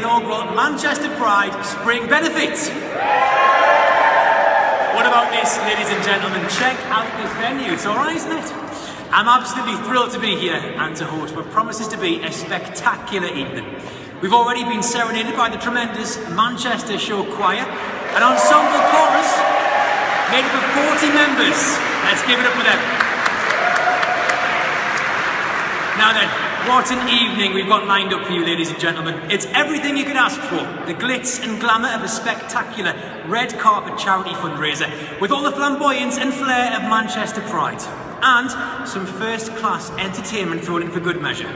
Manchester Pride Spring Benefit. What about this, ladies and gentlemen? Check out this venue. It's alright, isn't it? I'm absolutely thrilled to be here and to host what promises to be a spectacular evening. We've already been serenaded by the tremendous Manchester Show Choir, an ensemble chorus made up of 40 members. Let's give it up for them. Now then, what an evening we've got lined up for you, ladies and gentlemen. It's everything you could ask for. The glitz and glamour of a spectacular red carpet charity fundraiser with all the flamboyance and flair of Manchester Pride. And some first class entertainment thrown in for good measure.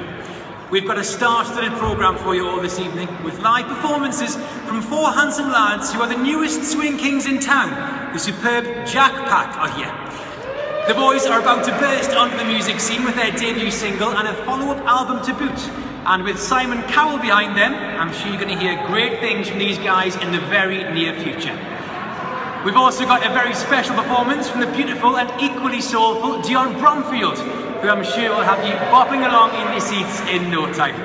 We've got a star-studded programme for you all this evening with live performances from four handsome lads who are the newest swing kings in town. The superb Jack Pack are here. The boys are about to burst onto the music scene with their debut single and a follow-up album to boot. And with Simon Cowell behind them, I'm sure you're going to hear great things from these guys in the very near future. We've also got a very special performance from the beautiful and equally soulful Dionne Bromfield, who I'm sure will have you bopping along in your seats in no time.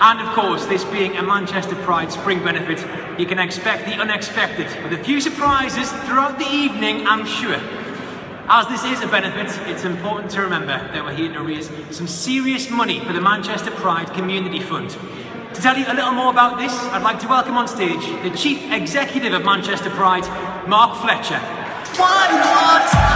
And of course, this being a Manchester Pride Spring benefit, you can expect the unexpected, with a few surprises throughout the evening, I'm sure. As this is a benefit, it's important to remember that we're here to raise some serious money for the Manchester Pride Community Fund. To tell you a little more about this, I'd like to welcome on stage the Chief Executive of Manchester Pride, Mark Fletcher. More time.